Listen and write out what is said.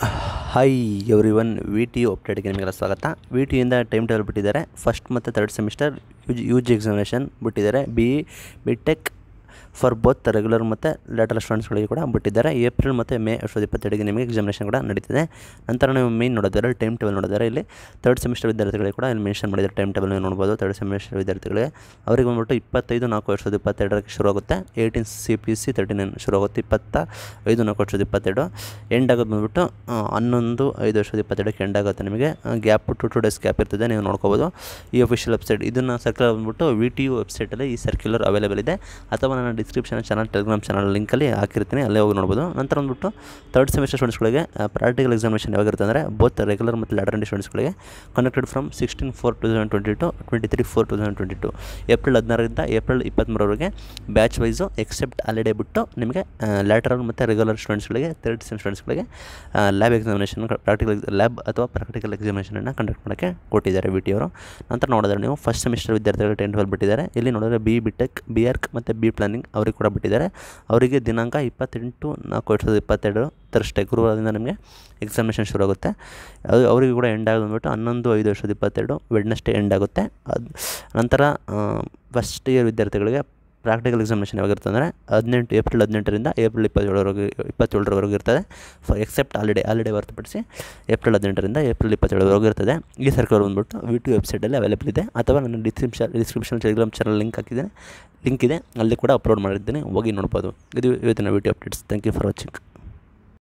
Hi everyone V T U ಅಪ್ಡೇಟ್ಗೆ ನಿಮಗೆಲ್ಲ ಸ್ವಾಗತ. V ಟಿಯಿಂದ ಟೈಮ್ ಟೇಬಲ್ ಬಿಟ್ಟಿದ್ದಾರೆ. ಫಸ್ಟ್ ಮತ್ತು third semester U G U G examination ಬಿಟ್ಟಿದ್ದಾರೆ. B E B tech for both regular ಮತ್ತು later ಸ್ಟೂಡೆಂಟ್ಸ್ಗಳಿಗೆ ಕೂಡ ಬಿಟ್ಟಿದ್ದಾರೆ. ಏಪ್ರಿಲ್ ಮತ್ತು ಮೇ ಎರಡು ಸಾವಿರದ ಇಪ್ಪತ್ತೆರಡಿಗೆ ನಿಮಗೆ ಎಕ್ಸಾಮಿನೇಷನ್ ಕೂಡ ನಡೀತಿದೆ. ನಂತರ ನೀವು ಮೇನ್ ನೋಡಿದರೆ ಟೈಮ್ ಟೇಬಲ್ ನೋಡಿದರೆ ಇಲ್ಲಿ ತರ್ಡ್ ಸೆಮಿಸ್ಟರ್ ವಿದ್ಯಾರ್ಥಿಗಳಿಗೆ ಕೂಡ ಇಲ್ಲಿ ಮೆನ್ಷನ್ ಮಾಡಿದ್ದಾರೆ ಟೈಮ್ ಟೇಬಲ್ ನೀವು ನೋಡ್ಬೋದು. ತರ್ಡ್ ಸೆಮಿಸ್ಟರ್ ವಿದ್ಯಾರ್ಥಿಗಳಿಗೆ ಅವರಿಗೆ ಬಂದ್ಬಿಟ್ಟು ಇಪ್ಪತ್ತೈದು, ನಾಲ್ಕು ಎರಡು ಸಾವಿರದ ಇಪ್ಪತ್ತೆರಡಕ್ಕೆ ಶುರು ಆಗುತ್ತೆ eighteen C P C thirty nine ಶುರು ಆಗುತ್ತೆ ಇಪ್ಪತ್ತ ಐದು ನಾಲ್ಕು ಸಾವಿರದ ಇಪ್ಪತ್ತೆರಡು ಎಂಡ್ ಆಗೋದು ಬಂದ್ಬಿಟ್ಟು ಹನ್ನೊಂದು, ಐದು ಸಾವಿರದ ಇಪ್ಪತ್ತೆರಡಕ್ಕೆ ಎಂಡ್ ಆಗುತ್ತೆ ನಿಮಗೆ gap two two days gap ಇರ್ತದೆ, ನೀವು ನೋಡ್ಕೋಬೋದು. ಈ ಅಫಿಷಿಯಲ್ ವೆಬ್ಸೈಟ್ ಇದನ್ನು ಸರ್ಕ್ಯುಲರ್ ಬಂದ್ಬಿಟ್ಟು ವಿ ಟಿ ಯು ವೆಬ್ಸೈಟಲ್ಲಿ ಈ ಸರ್ಕ್ಯುಲರ್ ಅವೈಲೇಬಲ್ ಇದೆ. ಅಥವಾ ನನ್ನ ಡಿಸ್ಕ್ರಿಪ್ಷನ್ ಚಾನಲ್ ಟೆಲಿಗ್ರಾಮ್ ಚಾನಲ್ ಲಿಂಕಲ್ಲಿ ಹಾಕಿರ್ತೀನಿ, ಅಲ್ಲೇ ಹೋಗಿ ನೋಡ್ಬೋದು. ನಂತರ ಬಂದ್ಬಿಟ್ಟು ತರ್ಡ್ ಸೆಮಿಸ್ಟರ್ ಸ್ಟೂಡೆಂಟ್ಸ್ಗಳಿಗೆ ಪ್ರಾಕ್ಟಿಕಲ್ ಎಕ್ಸಾಮಿನೇಷನ್ ಯಾವಾಗಿರುತ್ತೆ ಅಂದರೆ ಬೋತ್ ರೆಗ್ಯುಲರ್ ಮತ್ತು later ಸ್ಟೂಡೆಂಟ್ಸ್ಗಳಿಗೆ connected from sixteen four two thousand twenty two twenty three four two thousand twenty two April ಹದಿನಾರರಿಂದ ಏಪ್ರಿಲ್ ಇಪ್ಪತ್ತ್ಮೂರವರೆಗೆ ಬ್ಯಾಚ್ ವೈಸು ಎಕ್ಸೆಪ್ಟ್ ಹಾಲಿಡೇ ಬಿಟ್ಟು ನಿಮಗೆ ಲ್ಯಾಟರಲ್ ಮತ್ತು ರೆಗ್ಯುಲರ್ ಸ್ಟೂಡೆಂಟ್ಸ್ಗಳಿಗೆ ತರ್ಡ್ ಸೆಮ್ ಸ್ಟೂಡೆಂಟ್ಸ್ಗಳಿಗೆ ಲ್ಯಾಬ್ ಎಕ್ಸಾಮಿನೇಷನ್ ಪ್ರಾಕ್ಟಿಕಲ್ ಲ್ಯಾಬ್ ಅಥವಾ practical ಎಕ್ಸಾಮಿನೇಷನನ್ನು conduct ಮಾಡೋಕ್ಕೆ ಕೊಟ್ಟಿದ್ದಾರೆ ವಿ ಟಿ ಅವರು ನಂತರ ನೋಡಿದ್ರೆ ನೀವು ಫಸ್ಟ್ ಸೆಮಿಸ್ಟರ್ ವಿದ್ಯಾರ್ಥಿಗಳು ಟ್ವೆಲ್ ಬಿಟ್ಟಿದ್ದಾರೆ. ಇಲ್ಲಿ ನೋಡಿದ್ರೆ B B tech B arch ಮತ್ತು ಬಿ ಪ್ಲಾನಿಂಗ್ ಅವರಿಗೆ ಕೂಡ ಬಿಟ್ಟಿದ್ದಾರೆ. ಅವರಿಗೆ ದಿನಾಂಕ ಇಪ್ಪತ್ತೆಂಟು, ನಾಲ್ಕು ಎರಡು ಸಾವಿರದ ಇಪ್ಪತ್ತೆರಡು ತರ್ಸ್ಡೇ ಗುರುವಾರದಿಂದ ನಿಮಗೆ ಎಕ್ಸಾಮಿನೇಷನ್ ಶುರು ಆಗುತ್ತೆ. ಅದು ಅವರಿಗೆ ಕೂಡ ಎಂಡ್ ಬಂದ್ಬಿಟ್ಟು ಹನ್ನೊಂದು, ಐದು ಎರಡು ಸಾವಿರದ ಇಪ್ಪತ್ತೆರಡು ವೆಡ್ನೆಸ್ಡೇ ಎಂಡ್ ಆಗುತ್ತೆ. ಅದು ನಂತರ ಫಸ್ಟ್ ಇಯರ್ ವಿದ್ಯಾರ್ಥಿಗಳಿಗೆ ಪ್ರಾಕ್ಟಿಕಲ್ ಎಕ್ಸಾಮಿನೇಷನ್ ಯಾವಾಗಿರುತ್ತೆ ಅಂದರೆ ಹದಿನೆಂಟು, ಏಪ್ರಿಲ್ ಹದಿನೆಂಟರಿಂದ ಏಪ್ರಿಲ್ ಇಪ್ಪತ್ತೇಳರವರೆಗೆ ಇಪ್ಪತ್ತೇಳರವರೆಗೆ ಇರ್ತದೆ. ಫಾರ್ ಎಕ್ಸೆಪ್ಟ್ ಹಾಲಿಡೇ ಹಾಲಿಡೇ ಹೊರತುಪಡಿಸಿ ಏಪ್ರಿಲ್ ಹದಿನೆಂಟರಿಂದ ಏಪ್ರಿಲ್ ಇಪ್ಪತ್ತೇಳರವರೆಗೆ ಇರ್ತದೆ. ಈ ಸರ್ಕಾರ ಬಂದ್ಬಿಟ್ಟು ವಿ ಟು ವೆಬ್ಸೈಟಲ್ಲಿ ಅವೈಲೇಬಲ್ ಇದೆ. ಅಥವಾ ನನ್ನ description description Telegram channel link ಹಾಕಿದ್ದೇನೆ. ಲಿಂಕ್ ಇದೆ, ಅಲ್ಲಿ ಕೂಡ ಅಪ್ಲೋಡ್ ಮಾಡಿದ್ದೀನಿ ಹೋಗಿ ನೋಡ್ಬೋದು. ಇದು ಇವತ್ತಿನ video updates thank you for watching